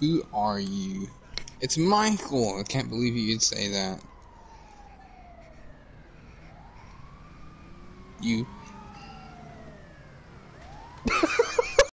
Who are you? It's Michael! I can't believe you'd say that. You.